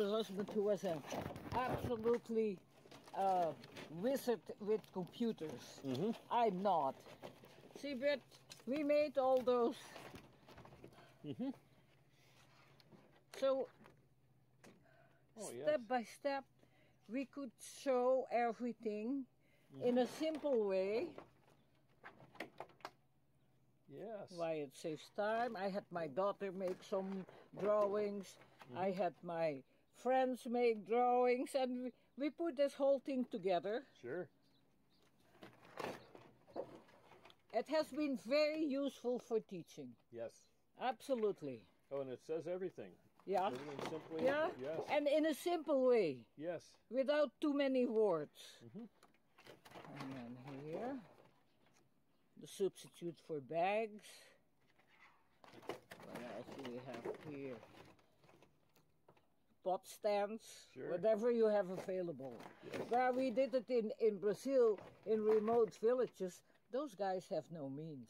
a husband who was an absolutely uh, wizard with computers. Mm-hmm. I'm not. See, but we made all those. Mm-hmm. So Oh, step yes. by step, we could show everything in a mm-hmm. simple way. Yes. Why it saves time. I had my daughter make some drawings. I had my friends make drawings, and we, we put this whole thing together. Sure. It has been very useful for teaching. Yes. Absolutely. Oh, and it says everything. Yeah. Everything simply. Yeah. Yes. And in a simple way, yes. without too many words. Mhm. And then here, the substitute for bags. What else do we have here? Pot stands, Sure. whatever you have available. Where we did it in, in Brazil, in remote villages, those guys have no means.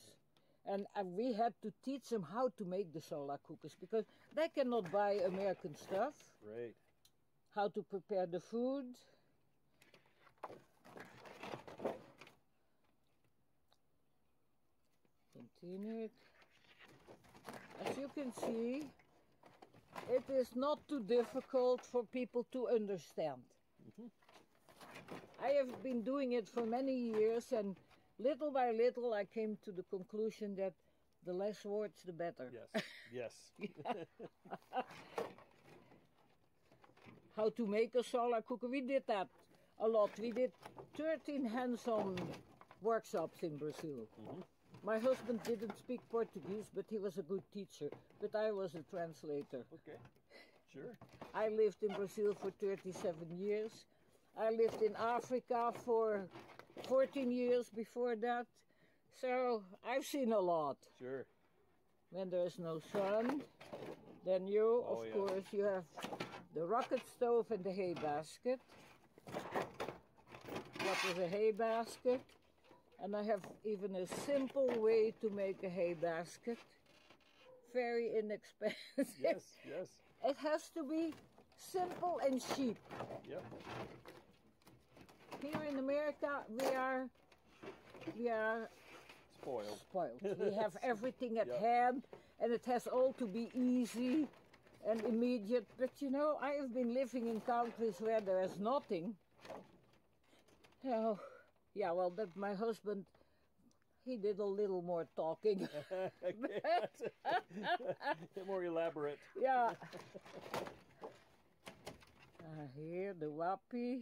And, and we had to teach them how to make the solar cookers because they cannot buy American stuff Great. how to prepare the food. Continue it. As you can see, it is not too difficult for people to understand. Mm-hmm. I have been doing it for many years, and little by little, I came to the conclusion that the less words, the better. Yes. Yes. how to make a solar cooker. We did that a lot. We did 13 hands-on workshops in Brazil. Mm-hmm. My husband didn't speak Portuguese, but he was a good teacher. But I was a translator. okay. Sure. I lived in Brazil for 37 years. I lived in Africa for 14 years before that. So I've seen a lot. Sure. When there is no sun, then you, Oh, of yeah. course, you have the rocket stove and the hay basket. What is a hay basket? And I have even a simple way to make a hay basket. Very inexpensive. Yes. Yes. It has to be simple and cheap. Yep. Here in America, we are we are Spoiled. spoiled. We have everything at Yeah. hand, and it has all to be easy and immediate. But you know, I have been living in countries where there is nothing. Oh, yeah. Well, that my husband, he did a little more talking. More elaborate. yeah. Uh, here the WAPI,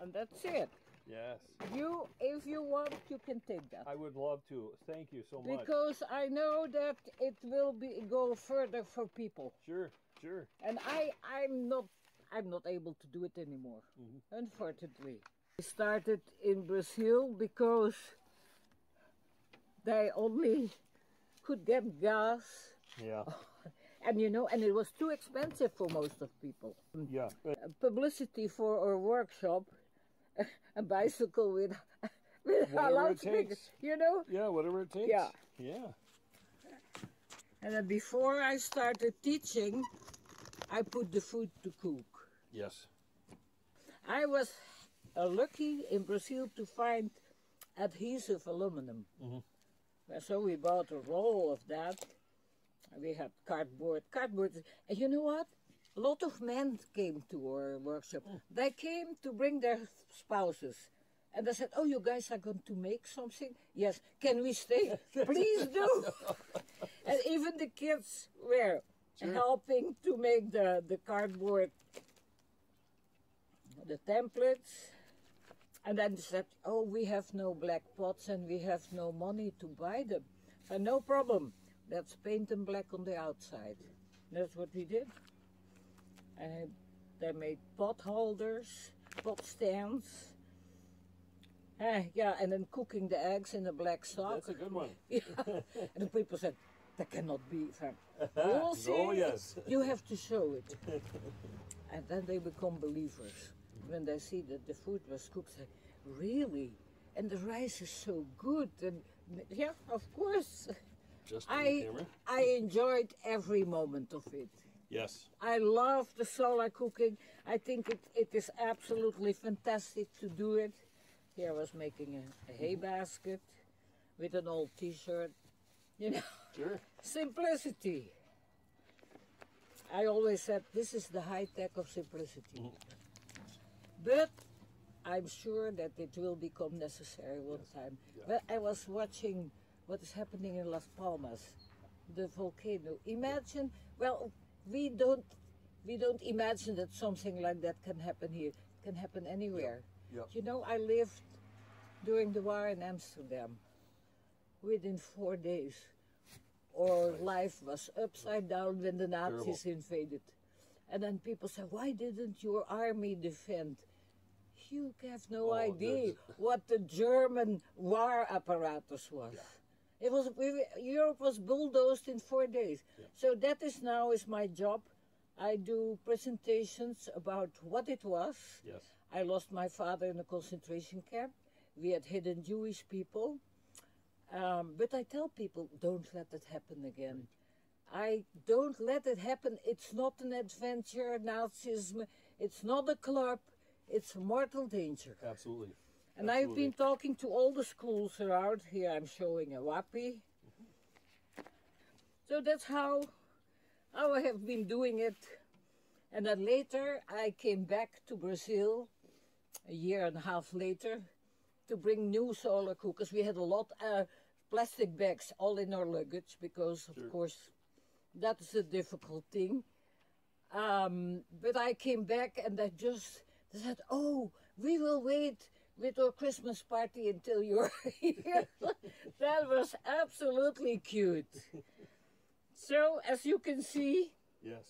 and that's it. Yes. You, if you want, you can take that. I would love to. Thank you so much. because I know that it will be go further for people, Sure. Sure. and I I'm not I'm not able to do it anymore, unfortunately. I started in Brazil because they only could get gas, Yeah. and you know, and it was too expensive for most of people. Yeah. Uh, Publicity for a workshop, a bicycle with with a Whatever it takes. you know. Yeah. Whatever it takes. Yeah. Yeah. And then before I started teaching, I put the food to cook. Yes. I was uh, lucky in Brazil to find adhesive aluminum. Mhm. Uh, So we bought a roll of that. We had cardboard. Cardboard. And you know what? A lot of men came to our workshop. They came to bring their spouses. And they said, Oh, you guys are going to make something? Yes. Can we stay? Please do. and even the kids were Sure. helping to make the, the cardboard, the templates. And then they said, Oh, we have no black pots and we have no money to buy them. So, no problem. Let's paint them black on the outside. That's what we did. And they made pot holders, pot stands. Ah, yeah, and then cooking the eggs in a black sock. That's a good one. Yeah. and the people said, that cannot be. We'll see. Oh, yes. You have to show it. and then they become believers. When they see that the food was cooked, say, really? And the rice is so good. And yeah, of course. Just I camera. I enjoyed every moment of it. Yes. I love the solar cooking. I think it, it is absolutely fantastic to do it. Here I was making a, a hay mm-hmm. basket with an old t-shirt. You know, Sure. simplicity. I always said this is the high tech of simplicity. Mm-hmm. But I'm sure that it will become necessary one time. But I was watching what is happening in Las Palmas, the volcano. Imagine, well, we don't, we don't imagine that something like that can happen here. It can happen anywhere. Yep. You know, I lived during the war in Amsterdam. Within four days, our life was upside down when the Nazis invaded. And then people say, why didn't your army defend? You have no Oh, idea that's- what the German war apparatus was. It was we, Europe was bulldozed in four days. So that is now is my job. I do presentations about what it was. Yes. I lost my father in a concentration camp. We had hidden Jewish people. Um, but I tell people, don't let it happen again. I don't let it happen. It's not an adventure, Nazism. It's not a club. It's mortal danger. Absolutely. And I've been talking to all the schools around. Here I'm showing a WAPI. So that's how, how I have been doing it. And then later I came back to Brazil a year and a half later to bring new solar cookers. We had a lot of plastic bags all in our luggage because of Sure. course that is a difficult thing. Um, but I came back and I just said, "Oh, we will wait with our Christmas party until you're here." that was absolutely cute. So, as you can see, Yes.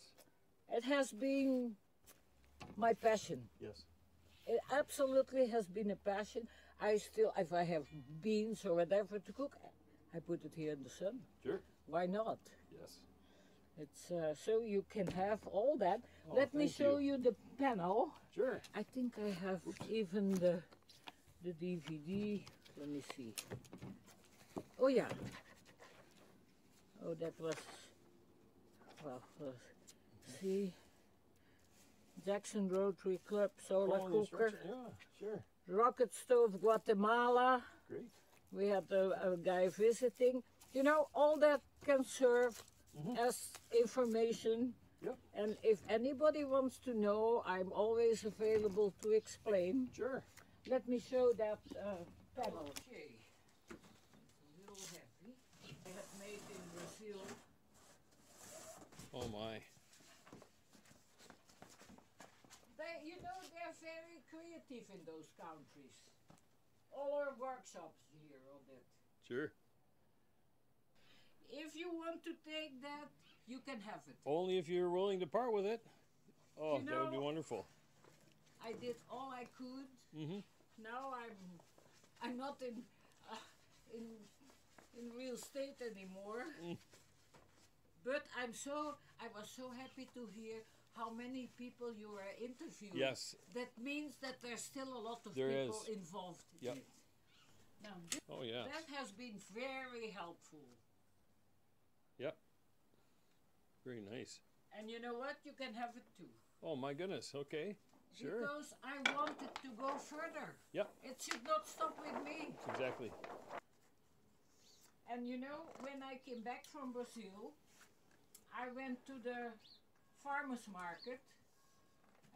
it has been my passion. Yes. It absolutely has been a passion. I still, if I have beans or whatever to cook, I put it here in the sun. Sure. Why not? It's uh, so you can have all that. Oh, Let me show you. you. the panel. Sure. I think I have even the the DVD. Let me see. Oh yeah. Oh, that was well. Uh, see, Jackson Rotary Club solar the cooker, Yeah. Sure. rocket stove Guatemala. Great. We had a, a guy visiting. You know, all that can serve as information. Yep. And if anybody wants to know, I'm always available to explain. Sure. Let me show that uh, panel. Okay. It's a little heavy. I had made in Brazil. Oh my. They, you know, they're very creative in those countries. All our workshops here on that. Sure. If you want to take that, you can have it. Only if you're willing to part with it. Oh, You that would be wonderful. I did all I could. Mm-hmm. Now I'm, I'm not in, uh, in, in real estate anymore. Mm. But I'm so, I was so happy to hear how many people you were interviewing. Yes. That means that there's still a lot of There people is. involved in Yep. it. Now, Oh yeah. that has been very helpful. Yep. Very nice. And you know what? You can have it too. Oh my goodness. Okay. Sure. Because I wanted to go further. Yep. It should not stop with me. Exactly. And you know, when I came back from Brazil, I went to the farmers market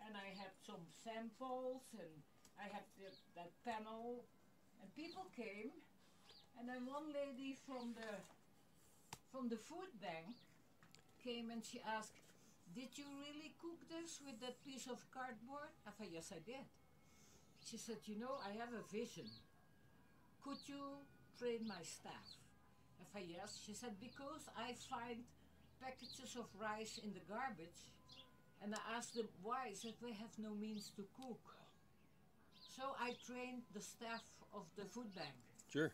and I had some samples and I had the, that panel and people came and then one lady from the from the food bank came and she asked, Did you really cook this with that piece of cardboard? I said, Yes, I did. She said, You know, I have a vision. Could you train my staff? I said, Yes. She said, Because I find packages of rice in the garbage. And I asked them why. She said, We have no means to cook. So I trained the staff of the food bank Sure.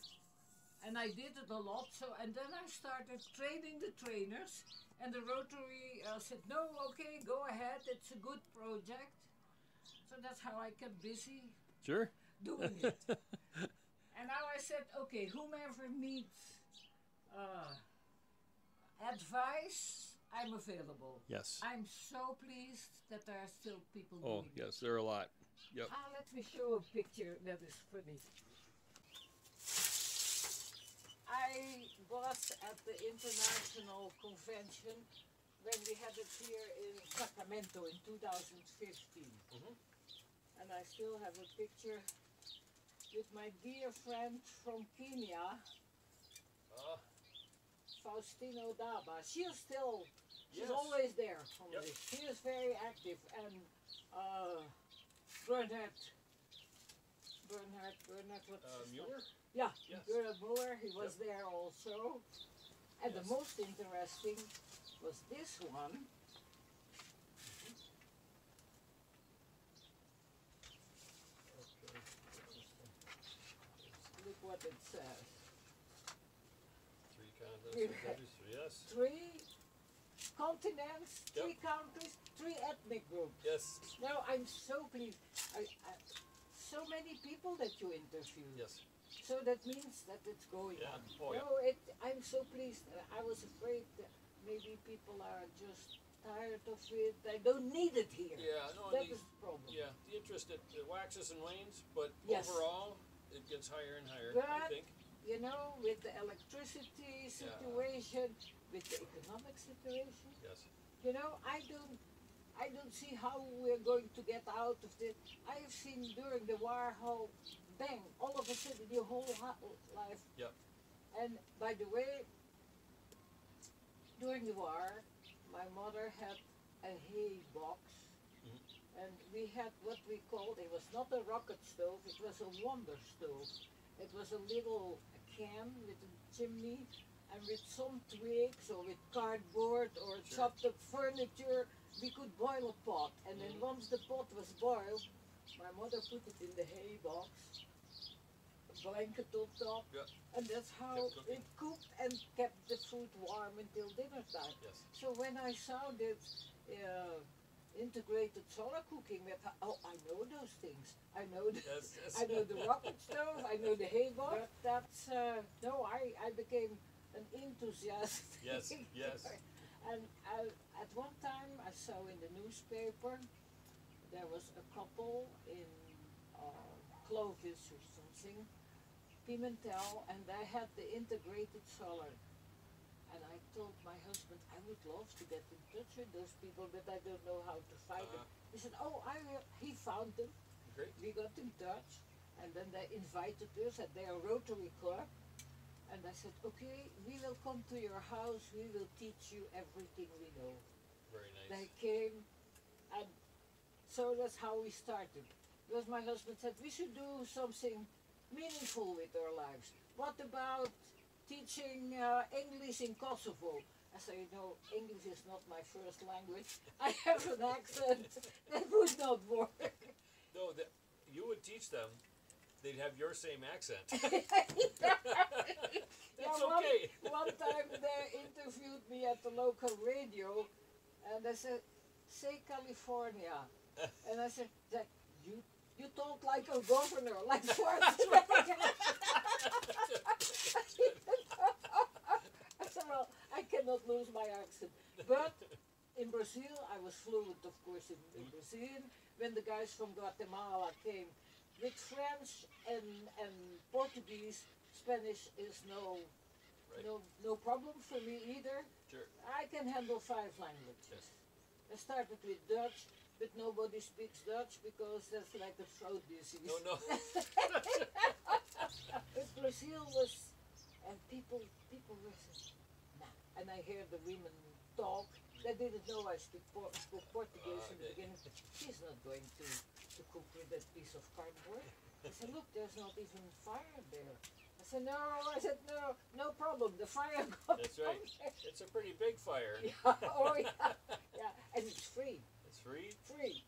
And I did it a lot. So and then I started training the trainers, and the Rotary uh, said, "No, okay, go ahead. It's a good project." So that's how I kept busy Sure. doing it. and now I said, "Okay, whomever needs uh, advice, I'm available. Yes. I'm so pleased that there are still people Oh, doing it. yes, there are a lot. Yep. Ah, let me show a picture that is funny. I was at the international convention when we had it here in Sacramento in 2015. Mhm. And I still have a picture with my dear friend from Kenya, Uh, Faustine Odaba. She is still, she's Yes. always there. Yep. She is very active. And uh, Bernhard, Bernhard, Bernhard, what's uh? Mueller? Yeah, Yes. Bernhard Muller, he was there also. And Yes. the most interesting was this one. Look what it says. Three continents, three countries, three- yes. Three continents, Yep. three countries, three ethnic groups. Yes. No, I'm so pleased. I, I, so many people that you interviewed. Yes. So that means that it's going Yeah. on. Oh, yeah. no, it, I'm so pleased. I was afraid that maybe people are just tired of it. They don't need it here. Yeah, no, That the, is the problem. yeah, the interest, it, it waxes and wanes, but Yes. overall, it gets higher and higher, I think. You know, with the electricity situation, with the economic situation, Yes. you know, I don't, I don't see how we're going to get out of this. I have seen during the war how, bang, all of a sudden your whole life. Yep. And by the way, during the war, my mother had a hay box, Mhm. and we had what we called it was not a rocket stove, it was a wonder stove. It was a little can with a chimney, and with some twigs or with cardboard or Sure. chopped up furniture, we could boil a pot. And then Mhm. once the pot was boiled, my mother put it in the hay box, blanket on top, Yep. and that's how it cooked and kept the food warm until dinner time. Yes. So when I saw this uh, integrated solar cooking with, oh, I know those things. I know the, Yes, yes. I know the rocket stove. I know the hay box. That's uh, no, I I became an enthusiast. Yes, yes. And I, at one time, I saw in the newspaper there was a couple in uh, Clovis or something, Pimentel, and they had the integrated solar. And I told my husband I would love to get in touch with those people, but I don't know how to find them. Uh-huh. He said, "Oh, I will." He found them. Great. We got in touch, and then they invited us at their Rotary Club. And I said, okay, we will come to your house, we will teach you everything we know. Very nice. They came, and so that's how we started. Because my husband said, we should do something meaningful with our lives. What about teaching uh, English in Kosovo? I said, you know, English is not my first language. I have an accent. that would not work. No, that you would teach them, they'd have your same accent. Yeah, That's one, okay. one time they interviewed me at the local radio, and they said, "Say California," and I said, "That you you talk like a governor, like Schwarzenegger." I said, "Well, I cannot lose my accent, but." In Brazil, I was fluent, of course, in, in mm-hmm. Brazil. When the guys from Guatemala came, with French and, and Portuguese, Spanish is no Right. no no problem for me either. Sure. I can handle five languages. Yes. I started with Dutch, but nobody speaks Dutch because that's like a throat disease. No, no. But Brazil was, and people people were saying, nah. And I hear the women talk. Hmm. They didn't know I speak por- spoke Portuguese in the ah, Okay. beginning. She's not going to, to cook with that piece of cardboard. I said, look, there's not even fire there. I said, no. I said, no, no problem. The fire got That's right. It's a pretty big fire. Yeah, oh yeah, yeah, and it's free, Free.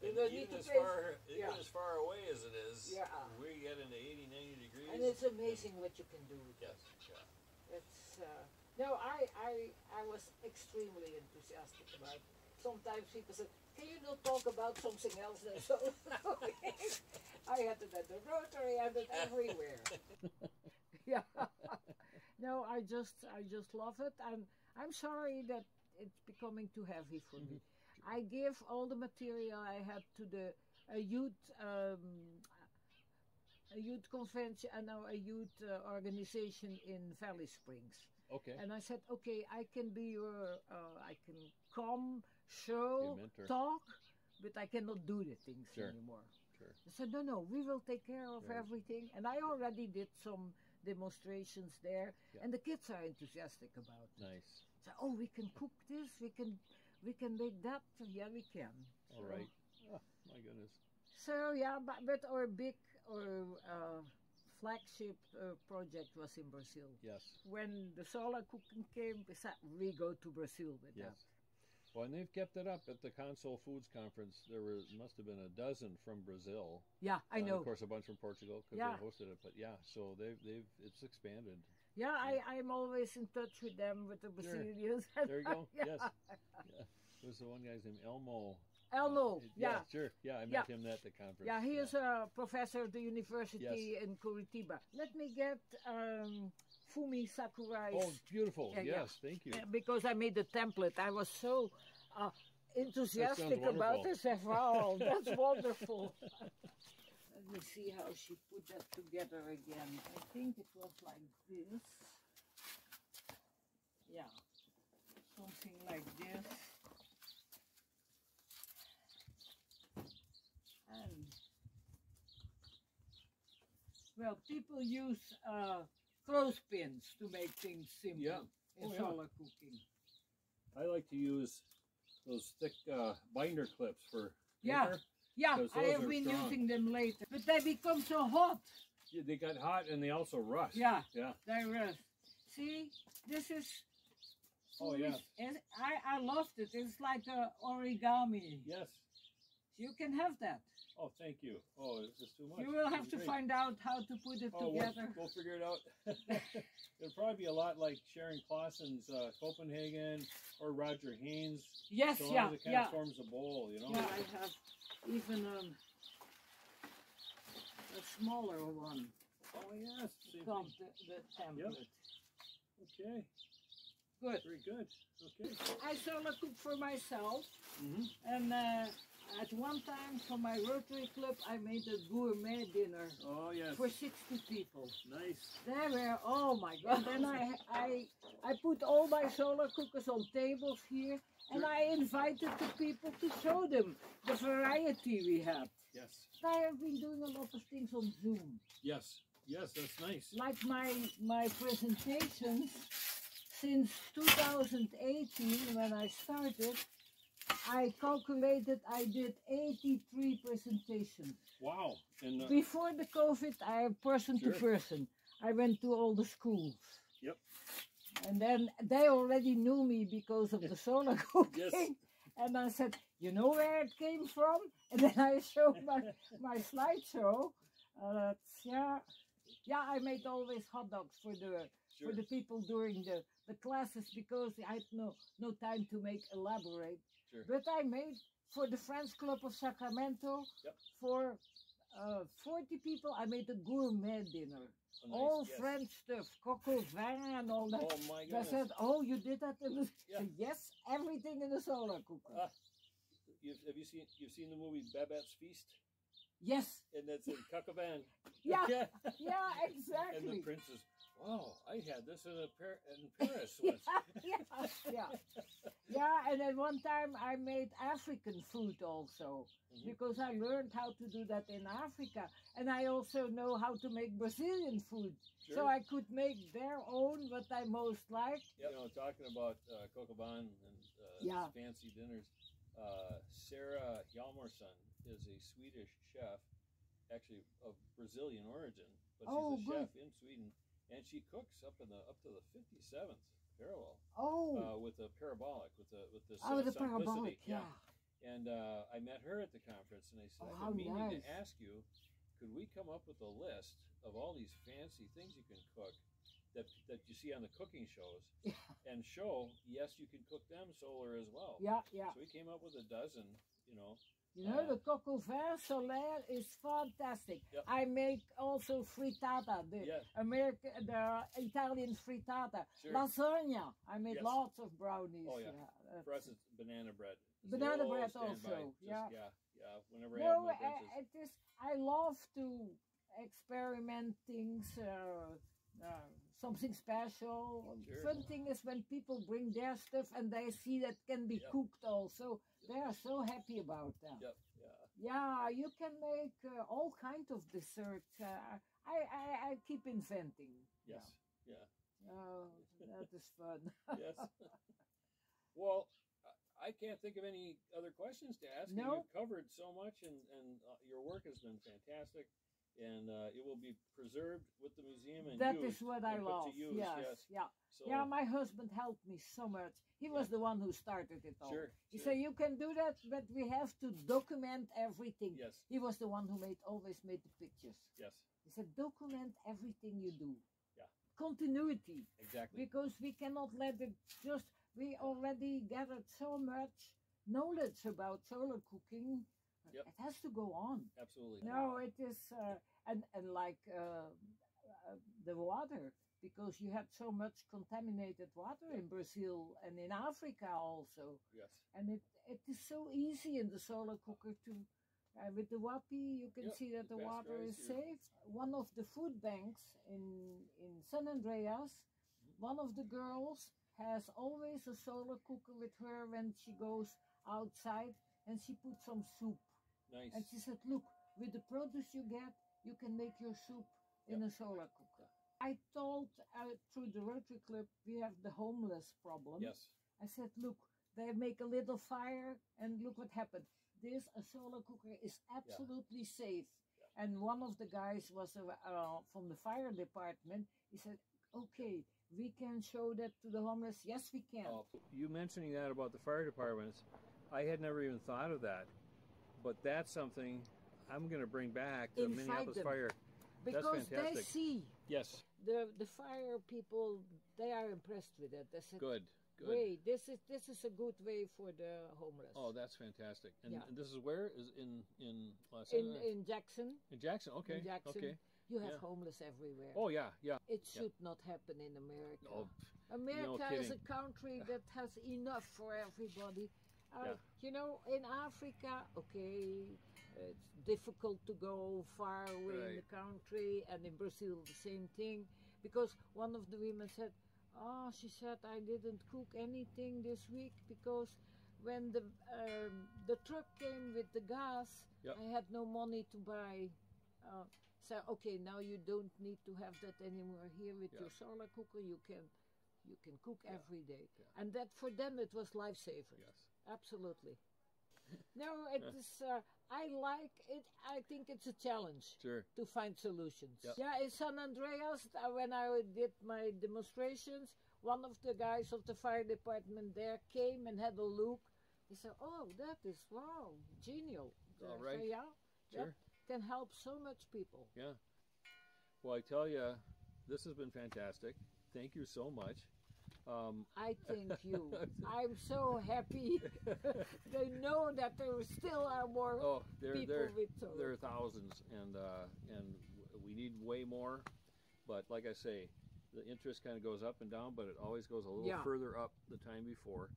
You And need even to as far even yeah. as far away as it is, Yeah. we get into 80, 90 degrees. And it's amazing what you can do with yes, it. yeah. It's uh, no, I, I, I was extremely enthusiastic about. It. Sometimes people said, "Can you not talk about something else?" And so I had it at the Rotary, I had it everywhere. yeah. no, I just, I just love it, and I'm sorry that it's becoming too heavy for me. I give all the material I had to the a youth um, a youth convention and now a youth uh, organization in Valley Springs. Okay. And I said, okay, I can be your, uh, I can come, show, Be a mentor. talk, but I cannot do the things Sure. anymore. Sure. I said, no, no, we will take care of Sure. everything. And I already did some demonstrations there, Yeah. and the kids are enthusiastic about. it. Nice. So, oh, we can cook this, we can, we can make that. Yeah, we can. All So- right. Oh, my goodness. So yeah, but, but our big or uh, flagship uh, project was in Brazil. Yes. When the solar cooking came, we said we go to Brazil with Yes. Well, and they've kept it up at the Console Foods Conference. There were must have been a dozen from Brazil. Yeah, I know. of course, a bunch from Portugal because Yeah. they hosted it. But yeah, so they've they've it's expanded. Yeah, I, I'm always in touch with them, with the Brazilians. There you go. yeah. Yes. Yeah. There's the one guy's name Elmo. Elmo, Uh, yeah. Sure. Yeah, I met Yeah. him at the conference. Yeah, he is a professor at the university Yes. in Curitiba. Let me get um, Fumi Sakurai. Oh, beautiful. Yeah, yeah. yes, thank you. Yeah, because I made the template. I was so uh, enthusiastic about this. Wow, that's wonderful. Let me see how she put that together again. I think it was like this. Yeah, something like this. And well, people use uh, clothespins to make things simple Yeah. in Oh, yeah. solar cooking. I like to use those thick uh, binder clips for Yeah. paper. Yeah, I those have are been strong. using them later, but they become so hot. Yeah, they got hot and they also rust. Yeah, Yeah. they rust. See, this is. Oh, yeah. And I I loved it. It's like a origami. Yes. You can have that. Oh, thank you. Oh, it's just too much. You will have This to great. find out how to put it Oh, we'll, together. we'll figure it out. It'll probably be a lot like Sharon Clausen's uh, Copenhagen or Roger Haines. Yes, So long yeah, as it kind yeah. of forms a bowl, you know? Yeah, I have even um, a smaller one. Oh, yes. The, the template. Okay. Good. Very good. Okay. I solo cook for myself. hmm And uh, at one time for my Rotary Club, I made a gourmet dinner Oh, yes. for 60 people. Nice. There were, oh my God. Then I, I, I put all my solar cookers on tables here and Sure. I invited the people to show them the variety we had. Yes. I have been doing a lot of things on Zoom. Yes. Yes, that's nice. Like my, my presentations since 2018 when I started, I calculated I did 83 presentations. Wow. And uh, Before the COVID, I person to person. I went to all the schools. Yep. And then they already knew me because of the solar cooking. Yes. And I said, you know where it came from? And then I showed my, my slideshow. Uh, yeah, yeah, I made always hot dogs for the sure. for the people during the, the classes because I had no no time to make elaborate. Sure. But I made for the Friends Club of Sacramento Yep. for uh, 40 people. I made a gourmet dinner, Oh, nice. all yes. French stuff, coq au vin and all that. Oh, my They goodness. said, "Oh, you did that in the Yeah. yes, everything in the solar cooker." You've, have you seen you've seen the movie Babette's Feast? yes, And that's in coq au vin. yeah, yeah. yeah, And the exactly. Wow, I had this in, a Par- in Paris once. yeah, yeah, yeah. And at one time, I made African food also Mhm. because I learned how to do that in Africa, and I also know how to make Brazilian food. So I could make their own what I most like. You know, talking about uh, coq au vin and uh, Yeah. fancy dinners, uh, Sarah Hjalmarsson is a Swedish chef, actually of Brazilian origin, but she's Oh, a good. chef in Sweden, and she cooks up in the up to the fifty seventh parallel Oh, uh, with a parabolic with the with the oh, the simplicity. parabolic, yeah. And uh, I met her at the conference, and I said, Oh, been meaning nice. to ask you, could we come up with a list of all these fancy things you can cook that that you see on the cooking shows, Yeah. and show yes you can cook them solar as well. Yeah, yeah. So we came up with a dozen, you know, You know, the coq au vin solaire is fantastic. I make also frittata, the Yes. American, the Italian frittata, Sure. lasagna. I made Yes. lots of brownies. Oh, yeah. uh, For us, it's banana bread. Banana bread also, just- yeah. yeah, yeah. Whenever I have No, my uh, it is. I love to experiment things. Uh, uh, something special. Sure. Fun thing is when people bring their stuff and they see that can be Yep. cooked also. They are so happy about them. Yep, yeah. Yeah, you can make uh, all kinds of desserts. Uh, I, I I keep inventing. Yes, yeah, Oh, that is fun. yes. well, I- can't think of any other questions to ask. No. You've covered so much, and, and uh, your work has been fantastic. And uh, it will be preserved with the museum and That used is what I love. To use, yes, yes. yeah. So, Yeah, my husband helped me so much. He was the one who started it all. Sure, He sure. said, "You can do that, but we have to document everything." Yes. He was the one who made always made the pictures. yes, He said, "Document everything you do." Yeah. Continuity, exactly. because we cannot let it just. We already gathered so much knowledge about solar cooking. Yep. It has to go on. Absolutely. No, it is, uh, and and like uh, uh, the water, because you had so much contaminated water in Brazil and in Africa also, Yes. and it it is so easy in the solar cooker to. Uh, with the WAPI, you can Yep, see that the water is your- safe. One of the food banks in in San Andreas, Mm-hmm. one of the girls has always a solar cooker with her when she goes outside, and she put some soup. Nice. And she said, Look, with the produce you get, you can make your soup in a solar cooker. I told uh, through the Rotary Club, we have the homeless problem. yes. I said, Look, they make a little fire, and look what happened. This a solar cooker is absolutely safe. And one of the guys was uh, uh, from the fire department. He said, Okay, we can show that to the homeless. Yes, we can. Oh, you mentioning that about the fire departments, I had never even thought of that. But that's something I'm going to bring back to Invite Minneapolis them. Fire. because they fantastic. see Yes, the the fire people they are impressed with it they said good, good. way this is this is a good way for the homeless Oh, that's fantastic. And, Yeah. and this is where is in in Los in in jackson In Jackson. Okay. in jackson Okay. you have Yeah. homeless everywhere Oh yeah, yeah. it should not happen in america Oh, america is a country that has enough for everybody Yeah. you know in africa okay it's difficult to go far away in the country and in brazil the same thing because one of the women said oh she said i didn't cook anything this week because when the um, the truck came with the gas Yep. i had no money to buy uh, so okay now you don't need to have that anymore here with Yeah. your solar cooker you can you can cook every day and that for them it was lifesaver Yes. Absolutely no it is uh, i like it i think it's a challenge Sure. to find solutions Yep. yeah in san andreas uh, when i did my demonstrations one of the guys of the fire department there came and had a look he said oh that is wow genial All right. say, yeah Sure. that can help so much people Yeah. Well, I tell you, this has been fantastic. Thank you so much. Um, I thank you. I'm so happy. they know that there still are more oh, there, people there, with solar. there are thousands, and uh, and we need way more. But like I say, the interest kind of goes up and down, but it always goes a little Yeah. further up the time before.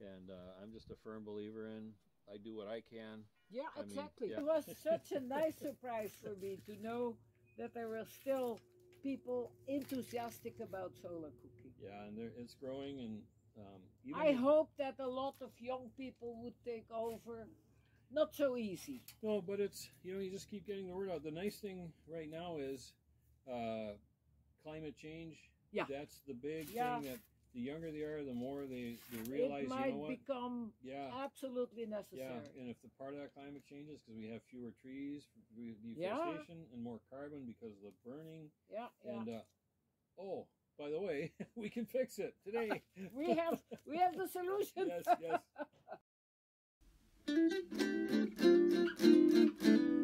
And uh, I'm just a firm believer in. I do what I can. Yeah, I mean, exactly. yeah. It was such a nice surprise for me to know that there were still people enthusiastic about solar cooking. Yeah, and there, it's growing, and um, I hope that a lot of young people would take over. Not so easy. No, but it's you know you just keep getting the word out. The nice thing right now is uh, climate change. Yeah. that's the big Yeah. thing that the younger they are, the more they, they realize. it might you know what? become yeah, absolutely necessary. yeah. And if the part of that climate changes because we have fewer trees, re- Yeah. deforestation, and more carbon because of the burning, Yeah, yeah. and uh, oh, by the way, we can fix it today. we have we have the solution. yes, yes.